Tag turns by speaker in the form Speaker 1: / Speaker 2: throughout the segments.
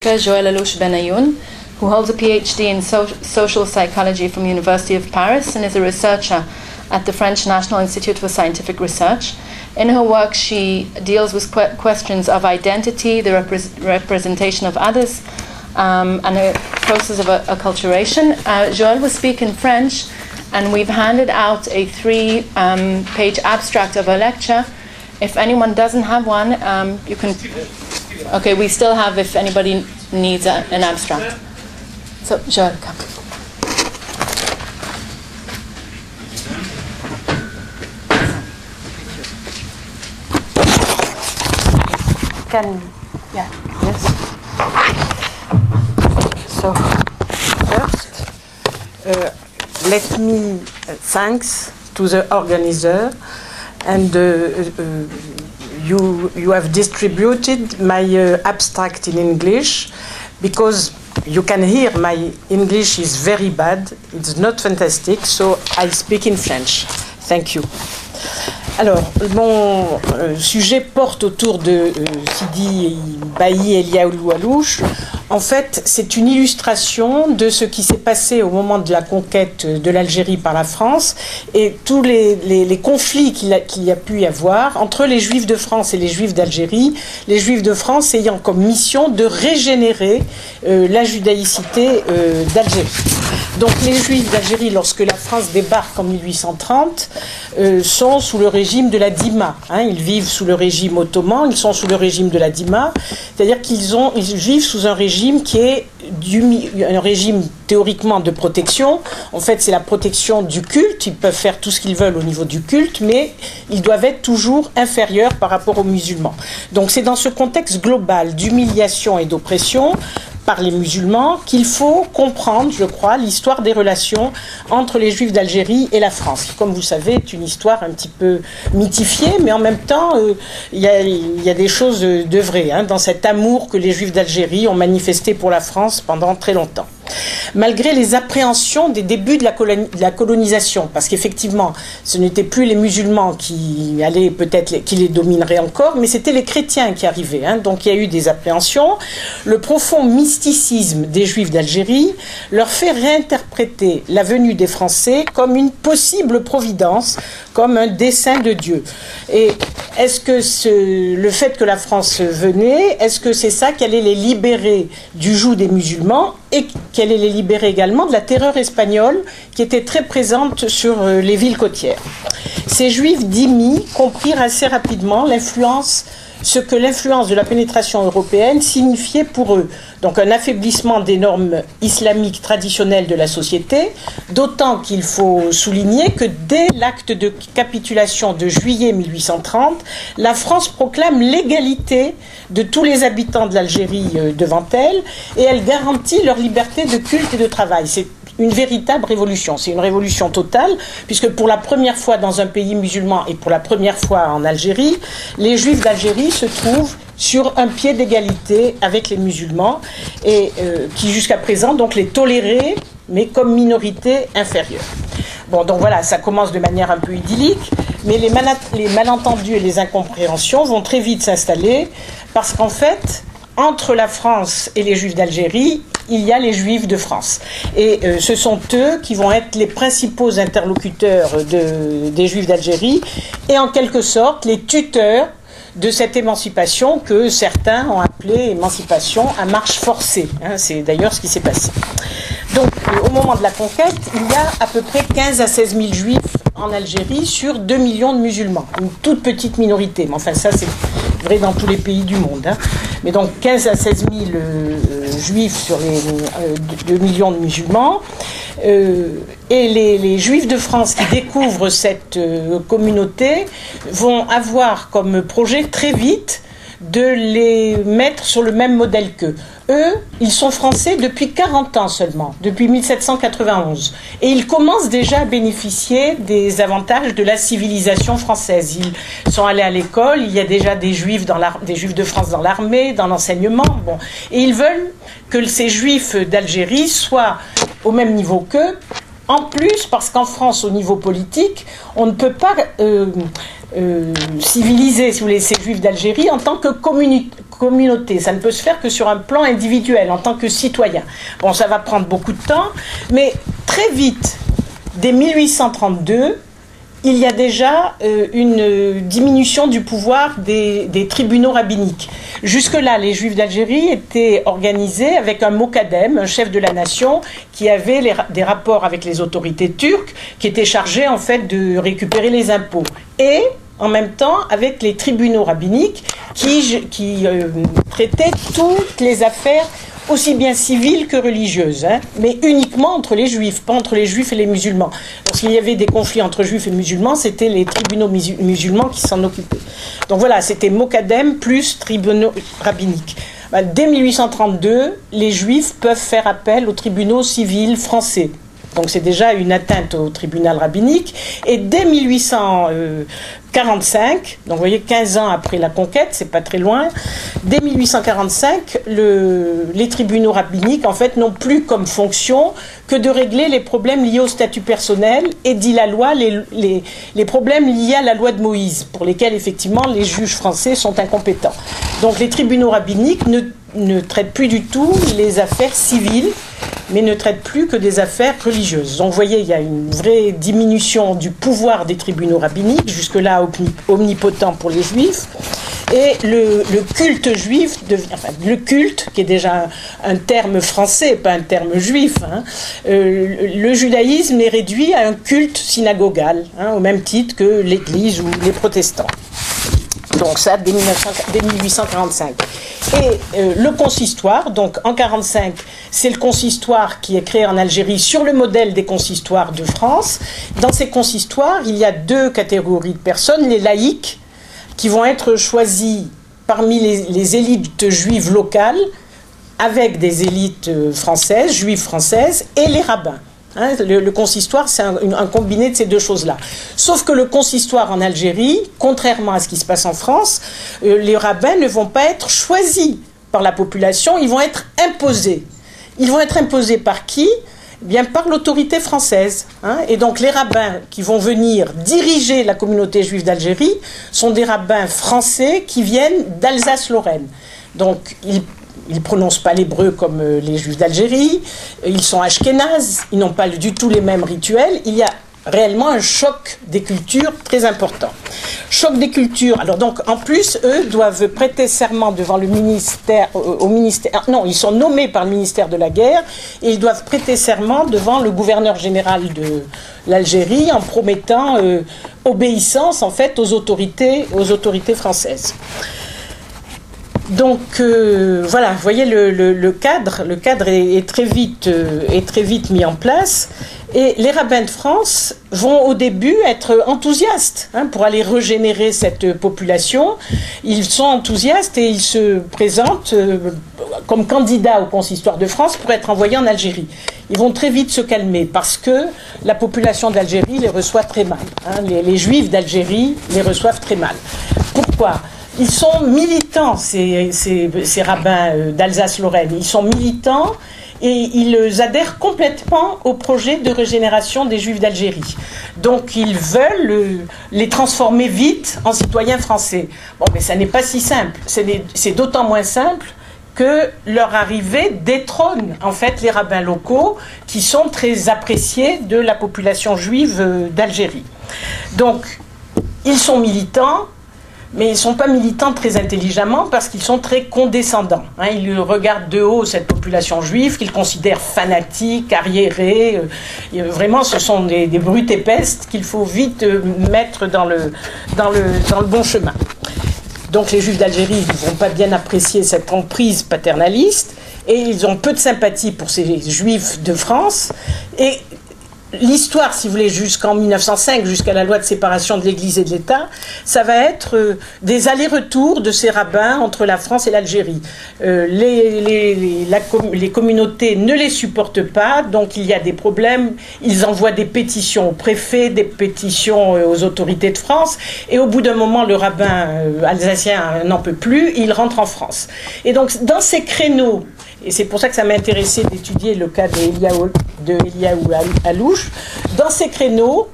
Speaker 1: Joël Alouche Benayoun, who holds a PhD in so- social psychology from University of Paris and is a researcher at the French National Institute for Scientific Research. In her work, she deals with que- questions of identity, the repres- representation of others, um, and the process of acculturation. Uh, will speak in French, and we've handed out a three um, page abstract of her lecture. If anyone doesn't have one, um, you can. Okay, we still have if anybody needs a, an abstract. So, Joël, come.
Speaker 2: Can, yeah, yes. So, first, uh, let me uh, thanks to the organizer and uh, uh, you, you have distributed my uh, abstract in English because you can hear my English is very bad. It's not fantastic, so I speak in French. Thank you. Alors, mon euh, sujet porte autour de euh, Sidi Bailly Eliaoulou Alouche. En fait, c'est une illustration de ce qui s'est passé au moment de la conquête de l'Algérie par la France et tous les, conflits qu'il a, y a pu y avoir entre les Juifs de France et les Juifs d'Algérie. Les Juifs de France ayant comme mission de régénérer euh, la judaïcité d'Algérie. Donc les Juifs d'Algérie, lorsque la France débarque en 1830, euh, sont sous le régime de la Dima. Hein, ils vivent sous le régime ottoman, ils sont sous le régime de la Dima, c'est-à-dire qu'ils vivent sous un régime qui est un régime théoriquement de protection. En fait, c'est la protection du culte. Ils peuvent faire tout ce qu'ils veulent au niveau du culte, mais ils doivent être toujours inférieurs par rapport aux musulmans. Donc c'est dans ce contexte global d'humiliation et d'oppression par les musulmans qu'il faut comprendre, je crois, l'histoire des relations entre les Juifs d'Algérie et la France, qui, comme vous savez, est une histoire un petit peu mythifiée, mais en même temps, euh, il y, a, des choses de vraies hein, dans cet amour que les Juifs d'Algérie ont manifesté pour la France pendant très longtemps malgré les appréhensions des débuts de la, colonisation, parce qu'effectivement, ce n'étaient plus les musulmans qui allaient peut-être qui les domineraient encore, mais c'était les chrétiens qui arrivaient. Hein, donc il y a eu des appréhensions. Le profond mysticisme des Juifs d'Algérie leur fait réinterpréter la venue des Français comme une possible providence, comme un dessein de Dieu. Et est-ce que le fait que la France venait, est-ce que c'est ça qui allait les libérer du joug des musulmans et qu'elle allait les libérer également de la terreur espagnole qui était très présente sur les villes côtières? Ces juifs d'Imi comprirent assez rapidement l'influence ce que l'influence de la pénétration européenne signifiait pour eux. Donc un affaiblissement des normes islamiques traditionnelles de la société, d'autant qu'il faut souligner que dès l'acte de capitulation de juillet 1830, la France proclame l'égalité de tous les habitants de l'Algérie devant elle et elle garantit leur liberté de culte et de travail. Une véritable révolution. C'est une révolution totale, puisque pour la première fois dans un pays musulman et pour la première fois en Algérie, les juifs d'Algérie se trouvent sur un pied d'égalité avec les musulmans, et euh, qui jusqu'à présent donc les toléraient, mais comme minorité inférieure. Bon, donc voilà, ça commence de manière un peu idyllique, mais les, mal les malentendus et les incompréhensions vont très vite s'installer, parce qu'en fait, entre la France et les Juifs d'Algérie, il y a les Juifs de France. Et euh, ce sont eux qui vont être les principaux interlocuteurs de, des Juifs d'Algérie et en quelque sorte les tuteurs de cette émancipation que certains ont appelée émancipation à marche forcée. Hein, C'est d'ailleurs ce qui s'est passé. Donc, au moment de la conquête, il y a à peu près 15 à 16 000 juifs en Algérie sur 2 millions de musulmans. Une toute petite minorité, mais enfin ça c'est vrai dans tous les pays du monde. Hein. Mais donc 15 à 16 000 euh, juifs sur les euh, 2 millions de musulmans. Euh, et les, juifs de France qui découvrent cette communauté vont avoir comme projet très vite de les mettre sur le même modèle qu'eux. Eux, ils sont français depuis 40 ans seulement, depuis 1791. Et ils commencent déjà à bénéficier des avantages de la civilisation française. Ils sont allés à l'école, il y a déjà des juifs, de France dans l'armée, dans l'enseignement. Bon. Et ils veulent que ces juifs d'Algérie soient au même niveau qu'eux, en plus parce qu'en France, au niveau politique, on ne peut pas... Euh, euh, civiliser si vous voulez, ces juifs d'Algérie en tant que communauté. Ça ne peut se faire que sur un plan individuel, en tant que citoyen. Bon, ça va prendre beaucoup de temps, mais très vite, dès 1832, il y a déjà euh, une diminution du pouvoir des, tribunaux rabbiniques. Jusque-là, les Juifs d'Algérie étaient organisés avec un mokadem, un chef de la nation, qui avait des rapports avec les autorités turques, qui était chargé en fait de récupérer les impôts. Et en même temps avec les tribunaux rabbiniques qui, euh, traitaient toutes les affaires aussi bien civiles que religieuses, hein, mais uniquement entre les juifs, pas entre les juifs et les musulmans. Lorsqu'il y avait des conflits entre juifs et musulmans, c'était les tribunaux musulmans qui s'en occupaient. Donc voilà, c'était Mokadem plus tribunaux rabbiniques. Bah, dès 1832, les juifs peuvent faire appel aux tribunaux civils français. Donc c'est déjà une atteinte au tribunal rabbinique. Et dès 1845, donc vous voyez 15 ans après la conquête, c'est pas très loin, dès 1845, les tribunaux rabbiniques en fait n'ont plus comme fonction que de régler les problèmes liés au statut personnel et dit la loi les, les problèmes liés à la loi de Moïse, pour lesquels effectivement les juges français sont incompétents. Donc les tribunaux rabbiniques ne ne plus du tout les affaires civiles, mais ne traite plus que des affaires religieuses. Donc vous voyez, il y a une vraie diminution du pouvoir des tribunaux rabbiniques, jusque-là omnipotent pour les juifs. Et le, culte juif devient, le culte, qui est déjà un, terme français, pas un terme juif, hein, euh, le judaïsme est réduit à un culte synagogal, hein, au même titre que l'Église ou les protestants. Donc ça, dès, 1845. Et euh, le consistoire, donc en 45, c'est le consistoire qui est créé en Algérie sur le modèle des consistoires de France. Dans ces consistoires, il y a deux catégories de personnes, les laïcs, qui vont être choisis parmi les élites juives locales, avec des élites euh, françaises, juives françaises, et les rabbins. Hein, le, consistoire, c'est un, combiné de ces deux choses-là. Sauf que le consistoire en Algérie, contrairement à ce qui se passe en France, euh, les rabbins ne vont pas être choisis par la population, ils vont être imposés. Ils vont être imposés par qui? Eh bien par l'autorité française. Hein. Et donc les rabbins qui vont venir diriger la communauté juive d'Algérie sont des rabbins français qui viennent d'Alsace-Lorraine. Donc ils ne prononcent pas l'hébreu comme euh, les juifs d'Algérie, ils sont ashkénazes, ils n'ont pas du tout les mêmes rituels. Il y a réellement un choc des cultures très important. Choc des cultures. Alors donc, en plus, eux doivent prêter serment devant le ministère, euh, au ministère. Non, ils sont nommés par le ministère de la guerre et ils doivent prêter serment devant le gouverneur général de l'Algérie en promettant euh, obéissance en fait aux autorités, aux autorités françaises. Donc euh, voilà, vous voyez le, cadre, le cadre est, très vite, euh, est très vite mis en place. Et les rabbins de France vont au début être enthousiastes hein, pour aller régénérer cette population. Ils sont enthousiastes et ils se présentent euh, comme candidats au consistoire de France pour être envoyés en Algérie. Ils vont très vite se calmer parce que la population d'Algérie les reçoit très mal. Hein. les, les juifs d'Algérie les reçoivent très mal. Pourquoi? Ils sont militants, ces, rabbins euh, d'Alsace-Lorraine. Ils sont militants et ils adhèrent complètement au projet de régénération des Juifs d'Algérie. Donc ils veulent les transformer vite en citoyens français. Bon, mais ça n'est pas si simple. C'est d'autant moins simple que leur arrivée détrône en fait les rabbins locaux qui sont très appréciés de la population juive euh, d'Algérie. Donc ils sont militants, mais ils ne sont pas militants très intelligemment parce qu'ils sont très condescendants. Hein. ils regardent de haut cette population juive qu'ils considèrent fanatique, arriérée. Euh, vraiment, ce sont des, brutes épaisses qu'il faut vite euh, mettre dans le bon chemin. Donc les juifs d'Algérie ne vont pas bien apprécier cette emprise paternaliste et ils ont peu de sympathie pour ces juifs de France. Et l'histoire, si vous voulez, jusqu'en 1905, jusqu'à la loi de séparation de l'Église et de l'État, ça va être euh, des allers-retours de ces rabbins entre la France et l'Algérie. Euh, les, communautés ne les supportent pas, donc il y a des problèmes. Ils envoient des pétitions au préfet, des pétitions euh, aux autorités de France, et au bout d'un moment, le rabbin alsacien n'en peut plus, il rentre en France. Et donc, dans ces créneaux et c'est pour ça que ça m'intéressait d'étudier le cas de Eliaou Alouche. Dans ces créneaux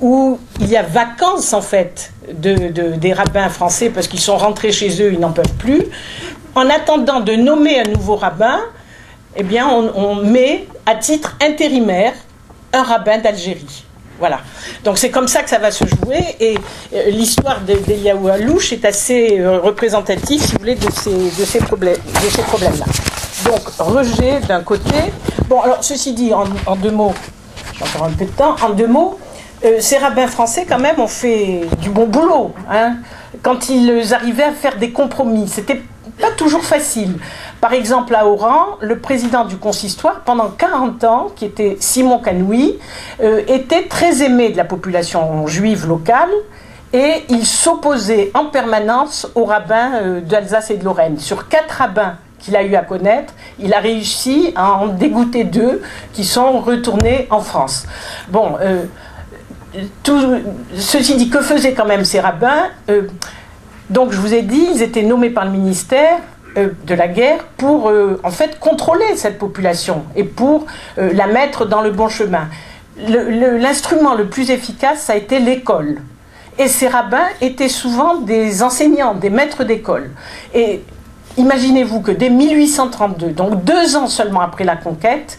Speaker 2: où il y a vacances en fait de, des rabbins français parce qu'ils sont rentrés chez eux, ils n'en peuvent plus, en attendant de nommer un nouveau rabbin, eh bien, on, met à titre intérimaire un rabbin d'Algérie. Voilà. Donc c'est comme ça que ça va se jouer et euh, l'histoire d'Eliaou Alouche est assez euh, représentative, si vous voulez, de ces, de ces problèmes-là. Donc rejet d'un côté. Bon, alors ceci dit, en, deux mots, j'ai encore un peu de temps, en deux mots, euh, ces rabbins français quand même ont fait du bon boulot. Hein, quand ils arrivaient à faire des compromis. C'était pas toujours facile. Par exemple, à Oran, le président du consistoire, pendant 40 ans, qui était Simon Canoui, euh, était très aimé de la population juive locale et il s'opposait en permanence aux rabbins euh, d'Alsace et de Lorraine. Sur quatre rabbins qu'il a eu à connaître, il a réussi à en dégoûter deux qui sont retournés en France. Bon, euh, ceci dit, que faisaient quand même ces rabbins donc, je vous ai dit, ils étaient nommés par le ministère euh, de la guerre pour euh, en fait contrôler cette population et pour euh, la mettre dans le bon chemin. L'instrument le, plus efficace, ça a été l'école. Et ces rabbins étaient souvent des enseignants, des maîtres d'école. Et imaginez-vous que dès 1832, donc deux ans seulement après la conquête,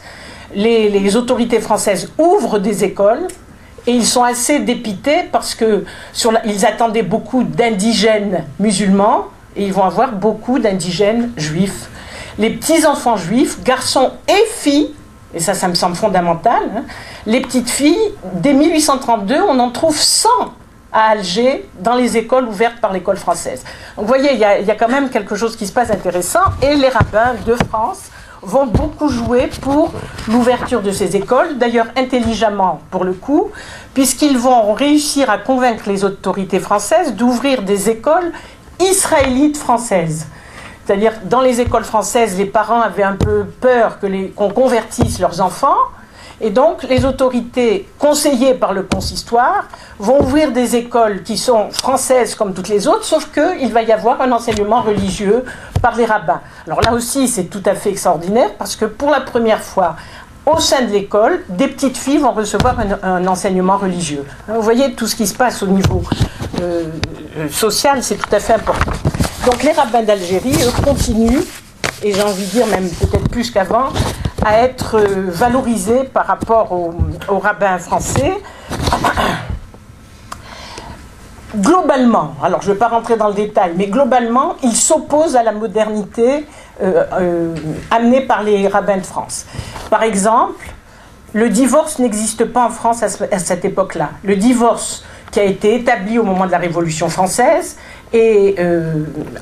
Speaker 2: les autorités françaises ouvrent des écoles et ils sont assez dépités parce que ils attendaient beaucoup d'indigènes musulmans et ils vont avoir beaucoup d'indigènes juifs. Les petits-enfants juifs, garçons et filles, et ça, ça me semble fondamental, hein, les petites filles, dès 1832, on en trouve 100 à Alger dans les écoles ouvertes par l'école française. Donc vous voyez, il y, a, quand même quelque chose qui se passe intéressant et les rabbins de France vont beaucoup jouer pour l'ouverture de ces écoles, d'ailleurs intelligemment pour le coup, puisqu'ils vont réussir à convaincre les autorités françaises d'ouvrir des écoles israélites françaises. C'est-à-dire, dans les écoles françaises, les parents avaient un peu peur qu'on convertisse leurs enfants, et donc, les autorités conseillées par le consistoire vont ouvrir des écoles qui sont françaises comme toutes les autres, sauf qu'il va y avoir un enseignement religieux par les rabbins. Alors là aussi, c'est tout à fait extraordinaire parce que pour la première fois, au sein de l'école, des petites filles vont recevoir un, enseignement religieux. Vous voyez tout ce qui se passe au niveau euh, social, c'est tout à fait important. Donc les rabbins d'Algérie, eux, continuent, et j'ai envie de dire même peut-être plus qu'avant, à être euh, valorisé par rapport aux, rabbins français. Globalement, alors je ne vais pas rentrer dans le détail, mais globalement, il s'oppose à la modernité euh, euh, amenée par les rabbins de France. Par exemple, le divorce n'existe pas en France à, cette époque-là. Le divorce qui a été établi au moment de la Révolution française est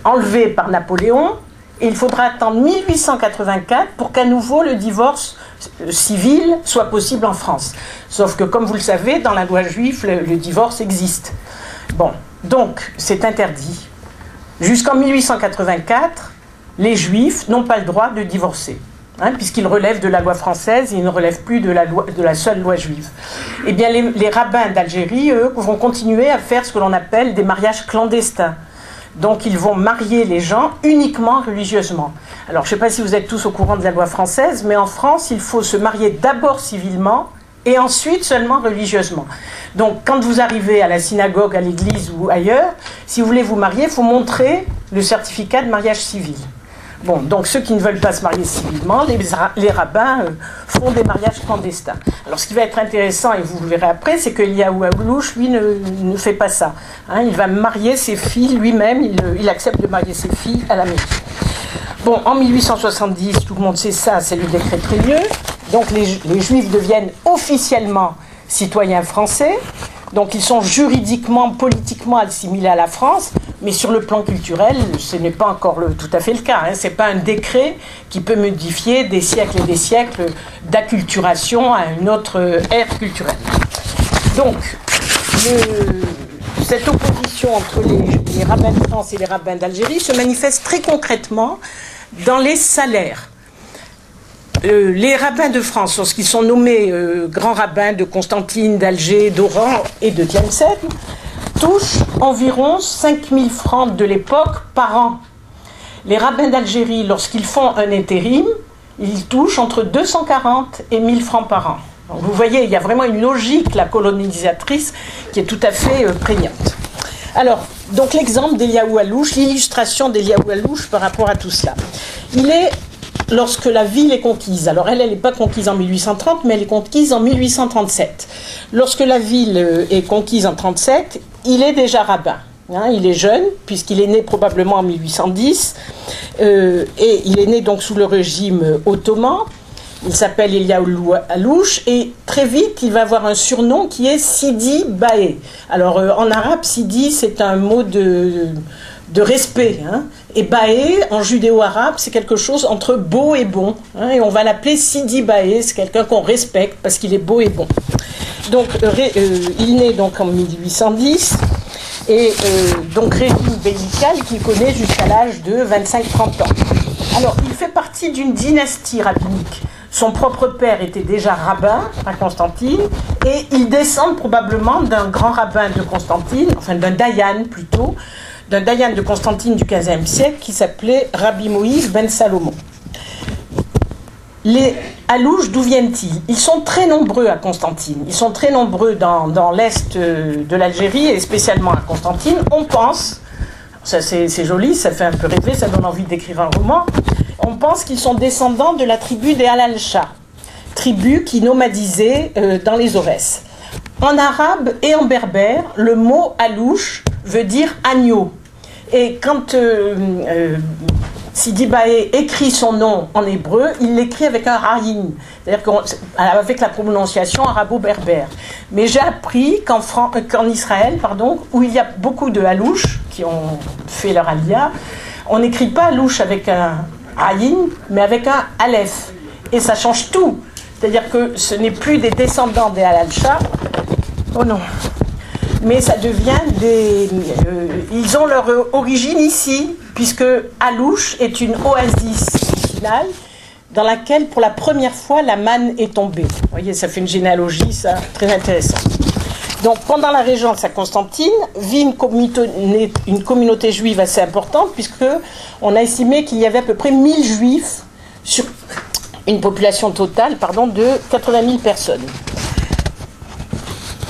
Speaker 2: enlevé par Napoléon et il faudra attendre 1884 pour qu'à nouveau le divorce euh, civil soit possible en France. Sauf que, comme vous le savez, dans la loi juive, le, divorce existe. Bon, donc c'est interdit. Jusqu'en 1884, les juifs n'ont pas le droit de divorcer. Hein, puisqu'ils relèvent de la loi française, ils ne relèvent plus de la, loi, seule loi juive. Eh bien, les, les rabbins d'Algérie, eux, vont continuer à faire ce que l'on appelle des mariages clandestins. Donc ils vont marier les gens uniquement religieusement. Alors je ne sais pas si vous êtes tous au courant de la loi française, mais en France, il faut se marier d'abord civilement et ensuite seulement religieusement. Donc quand vous arrivez à la synagogue, à l'église ou ailleurs, si vous voulez vous marier, il faut montrer le certificat de mariage civil. Bon, donc ceux qui ne veulent pas se marier civilement, les, rabbins euh, font des mariages clandestins. Alors ce qui va être intéressant, et vous le verrez après, c'est que Liaou lui, ne, fait pas ça. Hein. il va marier ses filles lui-même, il, accepte de marier ses filles à la mairie. Bon, en 1870, tout le monde sait ça, c'est le décret Trémieux. Donc les, les Juifs deviennent officiellement citoyens français. Donc ils sont juridiquement, politiquement assimilés à la France, mais sur le plan culturel, ce n'est pas encore tout à fait le cas. Hein. Ce n'est pas un décret qui peut modifier des siècles et des siècles d'acculturation à une autre ère culturelle. Donc, cette opposition entre les, les rabbins de France et les rabbins d'Algérie se manifeste très concrètement dans les salaires. Euh, les rabbins de France, lorsqu'ils sont nommés euh, grands rabbins de Constantine, d'Alger, d'Oran et de Tlemcen, touchent environ 5000 francs de l'époque par an. Les rabbins d'Algérie, lorsqu'ils font un intérim, ils touchent entre 240 et 1000 francs par an. vous voyez, il y a vraiment une logique, la colonisatrice, qui est tout à fait euh, prégnante. Alors, donc l'exemple d'Eliaou Alouche, l'illustration d'Eliaou Alouche par rapport à tout cela. Il est lorsque la ville est conquise. Alors elle, elle n'est pas conquise en 1830, mais elle est conquise en 1837. Lorsque la ville euh, est conquise en 37, il est déjà rabbin. Hein, il est jeune, puisqu'il est né probablement en 1810, euh, et il est né donc sous le régime ottoman. Il s'appelle Eliaou Alouche et très vite il va avoir un surnom qui est Sidi Baé. Alors euh, en arabe, Sidi c'est un mot de, de respect. Hein. Et Baé en judéo-arabe c'est quelque chose entre beau et bon. Hein, et on va l'appeler Sidi Baé, c'est quelqu'un qu'on respecte parce qu'il est beau et bon. Donc euh, euh, il naît donc en 1810 et donc régime bélical qu'il connaît jusqu'à l'âge de 25-30 ans. Alors il fait partie d'une dynastie rabbinique son propre père était déjà rabbin à Constantine et il descend probablement d'un grand rabbin de Constantine, enfin d'un Dayan plutôt, d'un Dayan de Constantine du XVe siècle qui s'appelait Rabbi Moïse ben Salomon. Les Alouches, d'où viennent-ils? Ils sont très nombreux à Constantine. Ils sont très nombreux dans, l'est de l'Algérie et spécialement à Constantine. On pense, ça c'est joli, ça fait un peu rêver, ça donne envie d'écrire un roman on pense qu'ils sont descendants de la tribu des Al-Alcha, tribu qui nomadisait euh, dans les Aurès. En arabe et en berbère, le mot alouche veut dire agneau. Et quand euh, euh, Sidi Baé écrit son nom en hébreu, il l'écrit avec un raïn, c'est-à-dire avec la prononciation arabo-berbère. Mais j'ai appris qu'en, Israël, pardon, où il y a beaucoup de halouches qui ont fait leur alia, on n'écrit pas alouche avec un, Aïn, mais avec un Aleph. Et ça change tout. C'est-à-dire que ce n'est plus des descendants des Al-Alcha. Oh non. Mais ça devient des. Euh, ils ont leur origine ici, puisque Alouche est une oasis finale dans laquelle, pour la première fois, la manne est tombée. Vous voyez, ça fait une généalogie, ça, très intéressant. Donc, pendant la régence à Constantine, vit une communauté, une communauté juive assez importante, puisque on a estimé qu'il y avait à peu près 1000 juifs sur une population totale pardon, de 80 000 personnes.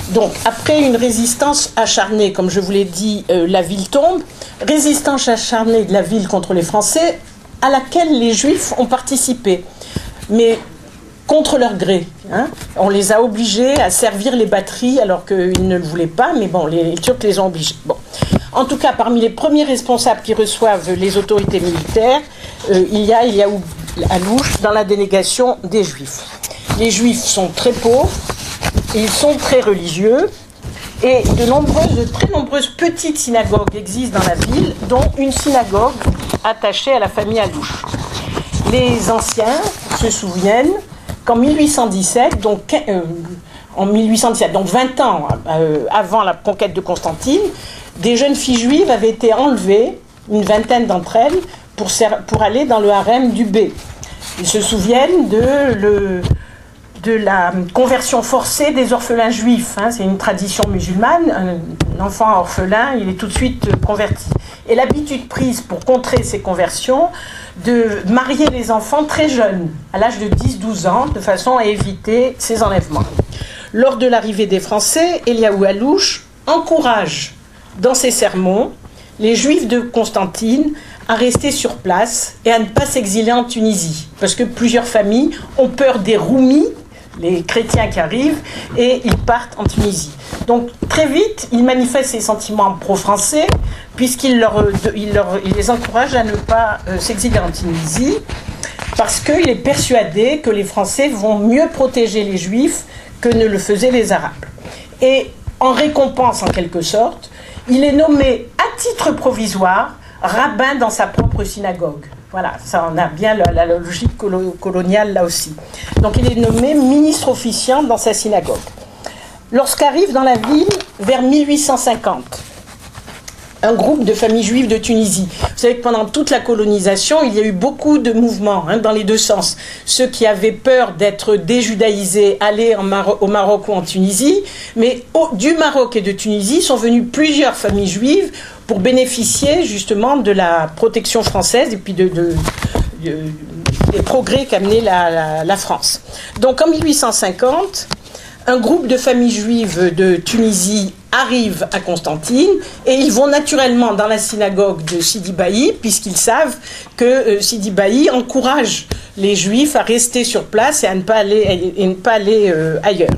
Speaker 2: Donc, après une résistance acharnée, comme je vous l'ai dit, euh, la ville tombe. Résistance acharnée de la ville contre les Français, à laquelle les Juifs ont participé. Mais contre leur gré. Hein. On les a obligés à servir les batteries alors qu'ils ne le voulaient pas, mais bon, les, Turcs les ont obligés. Bon. En tout cas, parmi les premiers responsables qui reçoivent les autorités militaires, euh, il y a a Alouche dans la délégation des Juifs. Les Juifs sont très pauvres, ils sont très religieux, et de nombreuses, très nombreuses petites synagogues existent dans la ville, dont une synagogue attachée à la famille Alouche. Les anciens se souviennent qu'en 1817, donc euh, en 1817, donc 20 ans euh, avant la conquête de Constantine, des jeunes filles juives avaient été enlevées, une vingtaine d'entre elles, pour, pour aller dans le harem du B. Ils se souviennent de, le, de la conversion forcée des orphelins juifs. Hein. c'est une tradition musulmane. Un enfant orphelin, il est tout de suite converti. Et l'habitude prise pour contrer ces conversions, de marier les enfants très jeunes, à l'âge de 10-12 ans, de façon à éviter ces enlèvements. Lors de l'arrivée des Français, Eliaou Alouche encourage dans ses sermons les Juifs de Constantine à rester sur place et à ne pas s'exiler en Tunisie, parce que plusieurs familles ont peur des Roumis, les chrétiens qui arrivent, et ils partent en Tunisie. Donc très vite, il manifeste ses sentiments pro-français, puisqu'il leur, les encourage à ne pas euh, s'exiler en Tunisie, parce qu'il est persuadé que les Français vont mieux protéger les Juifs que ne le faisaient les Arabes. Et en récompense, en quelque sorte, il est nommé à titre provisoire rabbin dans sa propre synagogue. Voilà, ça on a bien la, logique coloniale là aussi. Donc il est nommé ministre officiant dans sa synagogue. Lorsqu'arrive dans la ville, vers 1850, un groupe de familles juives de Tunisie. Vous savez que pendant toute la colonisation, il y a eu beaucoup de mouvements hein, dans les deux sens. Ceux qui avaient peur d'être déjudaïsés allaient au Maroc ou en Tunisie, mais du Maroc et de Tunisie sont venues plusieurs familles juives pour bénéficier justement de la protection française et puis de, des progrès qu'a la, la, France. Donc en 1850, un groupe de familles juives de Tunisie arrive à Constantine et ils vont naturellement dans la synagogue de Sidi Baï puisqu'ils savent que euh, Sidi Baï encourage les juifs à rester sur place et à ne pas aller, euh, ailleurs.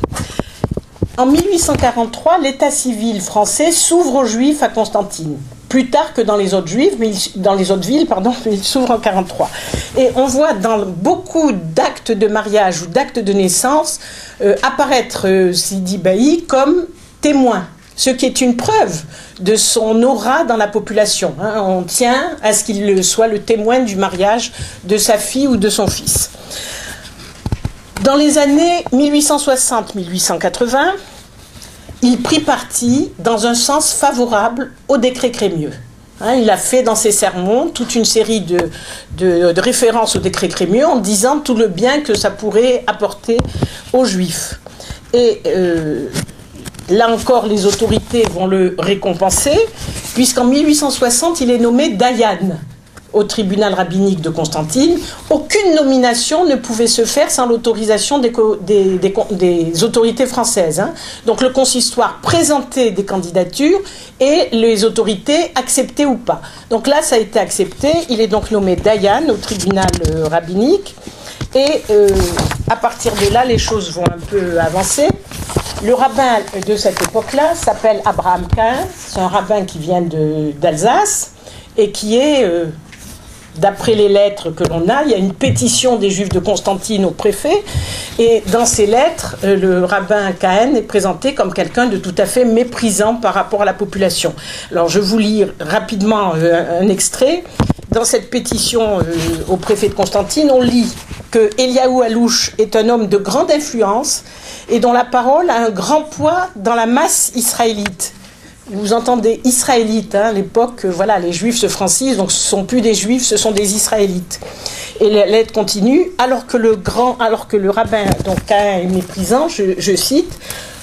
Speaker 2: En 1843, l'état civil français s'ouvre aux juifs à Constantine plus tard que dans les autres juifs, mais dans les autres villes, pardon, mais il s'ouvre en 43. Et on voit dans beaucoup d'actes de mariage ou d'actes de naissance euh, apparaître euh, Sidi Baï comme témoin, ce qui est une preuve de son aura dans la population. Hein. On tient à ce qu'il soit le témoin du mariage de sa fille ou de son fils. Dans les années 1860-1880, il prit parti dans un sens favorable au décret Crémieux. Hein, il a fait dans ses sermons toute une série de, références au décret Crémieux en disant tout le bien que ça pourrait apporter aux Juifs. Et euh, là encore, les autorités vont le récompenser, puisqu'en 1860, il est nommé Dayan, au tribunal rabbinique de Constantine, aucune nomination ne pouvait se faire sans l'autorisation des, autorités françaises. Hein. Donc le consistoire présentait des candidatures et les autorités acceptaient ou pas. Donc là, ça a été accepté. Il est donc nommé Dayan au tribunal euh, rabbinique. Et euh, à partir de là, les choses vont un peu avancer. Le rabbin de cette époque-là s'appelle Abraham Cain. C'est un rabbin qui vient d'Alsace et qui est euh, d'après les lettres que l'on a, il y a une pétition des Juifs de Constantine au préfet, et dans ces lettres, euh, le rabbin Cahen est présenté comme quelqu'un de tout à fait méprisant par rapport à la population. Alors je vous lis rapidement euh, un extrait. Dans cette pétition euh, au préfet de Constantine, on lit que Eliaou Alouche est un homme de grande influence et dont la parole a un grand poids dans la masse israélite vous entendez israélites, hein, l'époque, euh, voilà, les juifs se francisent, donc ce sont plus des juifs, ce sont des israélites. Et la lettre continue, alors que le grand, alors que le rabbin, donc Caïn est méprisant, je, cite,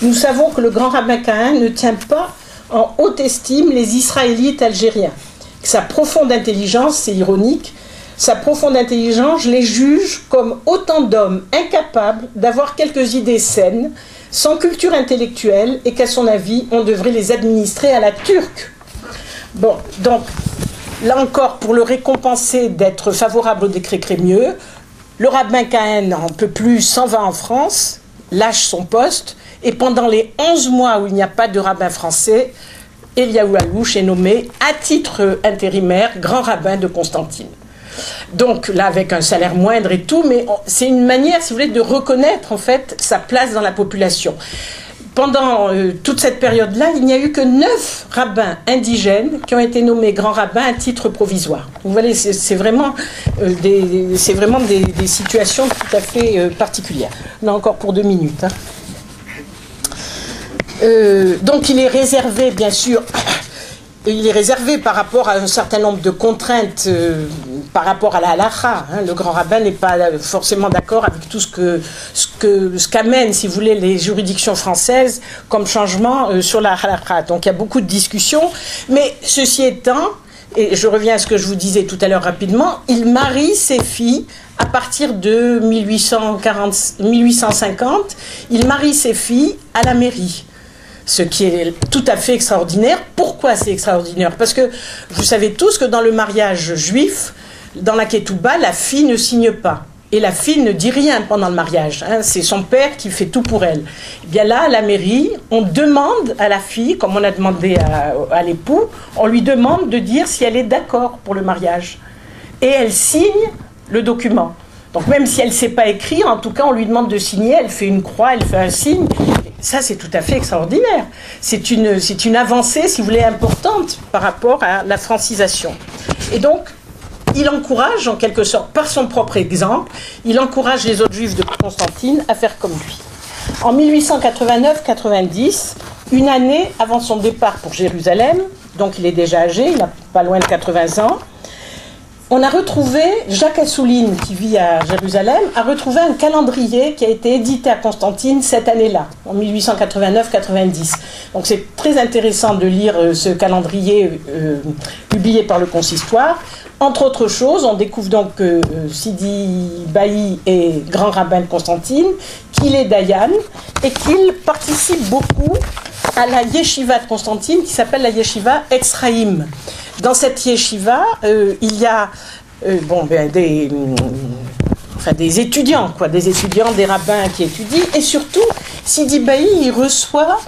Speaker 2: nous savons que le grand rabbin Caïn ne tient pas en haute estime les israélites algériens. Sa profonde intelligence, c'est ironique, sa profonde intelligence les juge comme autant d'hommes incapables d'avoir quelques idées saines, sans culture intellectuelle et qu'à son avis, on devrait les administrer à la turque. Bon, donc, là encore, pour le récompenser d'être favorable au décret Crémieux, le rabbin Cahen n'en peut plus, s'en va en France, lâche son poste, et pendant les 11 mois où il n'y a pas de rabbin français, Eliaou Alouche est nommé à titre intérimaire grand rabbin de Constantine. Donc là, avec un salaire moindre et tout, mais c'est une manière, si vous voulez, de reconnaître en fait sa place dans la population pendant euh, toute cette période-là, il n'y a eu que neuf rabbins indigènes qui ont été nommés grands rabbins à titre provisoire. Vous voyez, c'est vraiment, euh, des, situations tout à fait euh, particulières. Là encore pour deux minutes. Hein. donc il est réservé, bien sûr, il est réservé par rapport à un certain nombre de contraintes euh, par rapport à la halakha. Hein. Le grand rabbin n'est pas forcément d'accord avec tout ce que ce qu'amènent, si vous voulez, les juridictions françaises comme changement euh, sur la halakha. Donc il y a beaucoup de discussions. Mais ceci étant, et je reviens à ce que je vous disais tout à l'heure rapidement, il marie ses filles à partir de 1840, 1850. Il marie ses filles à la mairie ce qui est tout à fait extraordinaire. Pourquoi c'est extraordinaire? Parce que vous savez tous que dans le mariage juif, dans la ketouba, la fille ne signe pas. Et la fille ne dit rien pendant le mariage. Hein. C'est son père qui fait tout pour elle. Et eh bien là, à la mairie, on demande à la fille, comme on a demandé à, à l'époux, on lui demande de dire si elle est d'accord pour le mariage. Et elle signe le document. Donc même si elle ne sait pas écrire, en tout cas, on lui demande de signer, elle fait une croix, elle fait un signe. Ça, c'est tout à fait extraordinaire. C'est une, c'est une avancée, si vous voulez, importante par rapport à la francisation. Et donc, il encourage, en quelque sorte, par son propre exemple, il encourage les autres juifs de Constantine à faire comme lui. En 1889-90, une année avant son départ pour Jérusalem, donc il est déjà âgé, il n'a pas loin de 80 ans, on a retrouvé, Jacques Assouline, qui vit à Jérusalem, a retrouvé un calendrier qui a été édité à Constantine cette année-là, en 1889-90. Donc c'est très intéressant de lire euh, ce calendrier euh, publié par le consistoire. Entre autres choses, on découvre donc que euh, Sidi Bailly est grand rabbin de Constantine, qu'il est Dayan et qu'il participe beaucoup à la yeshiva de Constantine qui s'appelle la yeshiva Etzraïm. Dans cette yeshiva, euh, il y a euh, ben, des, enfin, des étudiants, quoi, des étudiants, des rabbins qui étudient, et surtout, Sidi Bailly, il reçoit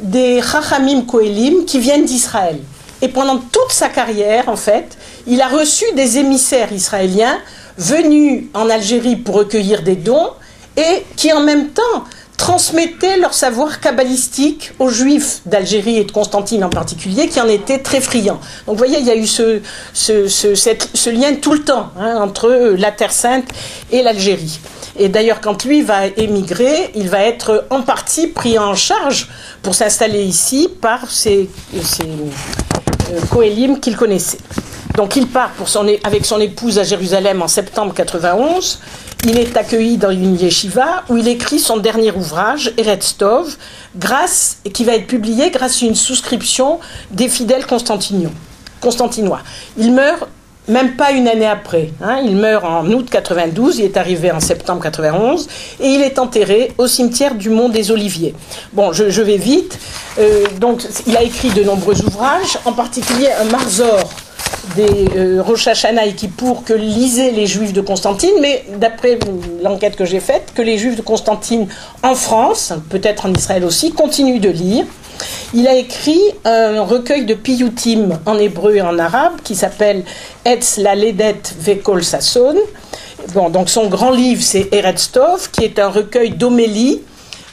Speaker 2: des Chachamim Kohelim qui viennent d'Israël. Et pendant toute sa carrière, en fait, il a reçu des émissaires israéliens venus en Algérie pour recueillir des dons et qui en même temps transmettaient leur savoir kabbalistique aux juifs d'Algérie et de Constantine en particulier, qui en étaient très friands. Donc vous voyez, il y a eu ce, lien tout le temps hein, entre la Terre Sainte et l'Algérie. Et d'ailleurs, quand lui va émigrer, il va être en partie pris en charge pour s'installer ici par ses, ses euh, qu'il connaissait. Donc il part pour son, avec son épouse à Jérusalem en septembre 91. Il est accueilli dans une yeshiva où il écrit son dernier ouvrage, Eretz Tov, qui va être publié grâce à une souscription des fidèles constantinois. Il meurt même pas une année après. hein. Il meurt en août 92, il est arrivé en septembre 91, et il est enterré au cimetière du Mont des Oliviers. Bon, je, vais vite. Euh, il a écrit de nombreux ouvrages, en particulier un Marzor des euh, Rosh Hashanah et Kippour que lisaient les Juifs de Constantine, mais d'après l'enquête que j'ai faite, que les Juifs de Constantine en France, peut-être en Israël aussi, continuent de lire. Il a écrit un recueil de piyutim en hébreu et en arabe qui s'appelle Etz la Ledet Vekol Sasson. Bon, donc son grand livre, c'est Eretz Tov, qui est un recueil d'homélie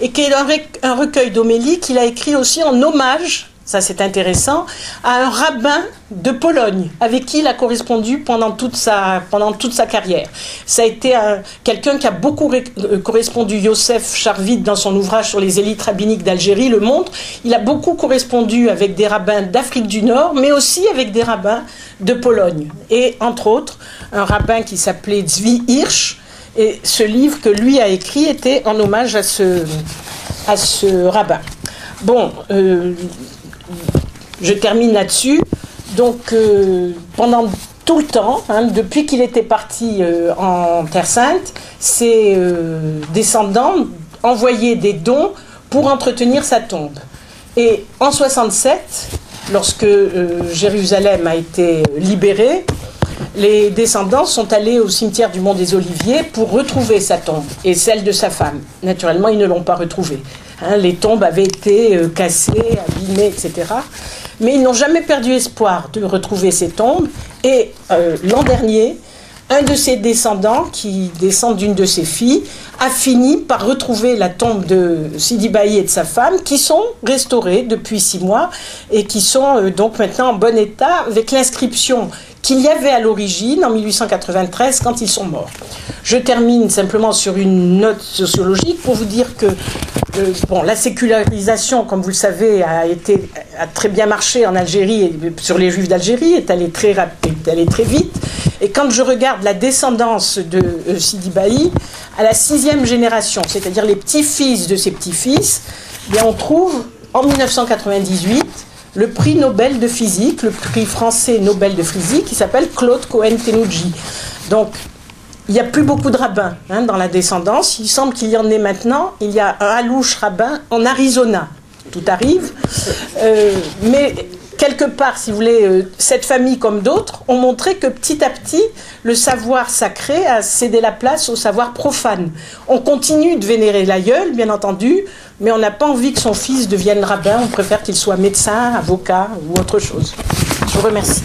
Speaker 2: et qui est un, rec- un recueil d'homélie qu'il a écrit aussi en hommage, ça c'est intéressant, à un rabbin de Pologne avec qui il a correspondu pendant toute sa, pendant toute sa carrière. Ça a été un- quelqu'un qui a beaucoup euh, correspondu, Yosef Charvid, dans son ouvrage sur les élites rabbiniques d'Algérie, le montre. Il a beaucoup correspondu avec des rabbins d'Afrique du Nord, mais aussi avec des rabbins de Pologne. Et entre autres, un rabbin qui s'appelait Zvi Hirsch, et ce livre que lui a écrit était en hommage à ce, à ce rabbin. Bon, euh, je termine là-dessus. Donc, euh, pendant tout le temps, hein, depuis qu'il était parti euh, en Terre Sainte, ses euh, descendants envoyaient des dons pour entretenir sa tombe. Et en 67, lorsque Jérusalem a été libérée, les descendants sont allés au cimetière du Mont des Oliviers pour retrouver sa tombe et celle de sa femme. Naturellement, ils ne l'ont pas retrouvée. Hein, les tombes avaient été cassées, abîmées, etc. Mais ils n'ont jamais perdu espoir de retrouver ces tombes. Et euh, l'an dernier, un de ses descendants, qui descend d'une de ses filles, a fini par retrouver la tombe de Sidi Bailly et de sa femme, qui sont restaurées depuis six mois et qui sont euh, donc maintenant en bon état avec l'inscription qu'il y avait à l'origine en 1893 quand ils sont morts. Je termine simplement sur une note sociologique pour vous dire que euh, bon, la sécularisation, comme vous le savez, a, été, a très bien marché en Algérie et sur les Juifs d'Algérie, est allée très rapide, allée très vite. Et quand je regarde la descendance de euh, Sidi Bailly, à la sixième génération, c'est-à-dire les petits-fils de ses petits-fils, eh on trouve en 1998 le prix Nobel de physique, le prix français Nobel de physique, qui s'appelle Claude Cohen-Tenouji. Donc, il n'y a plus beaucoup de rabbins hein, dans la descendance. Il semble qu'il y en ait maintenant. Il y a un halouche rabbin en Arizona. Tout arrive. Euh, mais quelque part, si vous voulez, euh, cette famille comme d'autres ont montré que petit à petit, le savoir sacré a cédé la place au savoir profane. On continue de vénérer l'aïeul, bien entendu, mais on n'a pas envie que son fils devienne rabbin. On préfère qu'il soit médecin, avocat ou autre chose. Je vous remercie.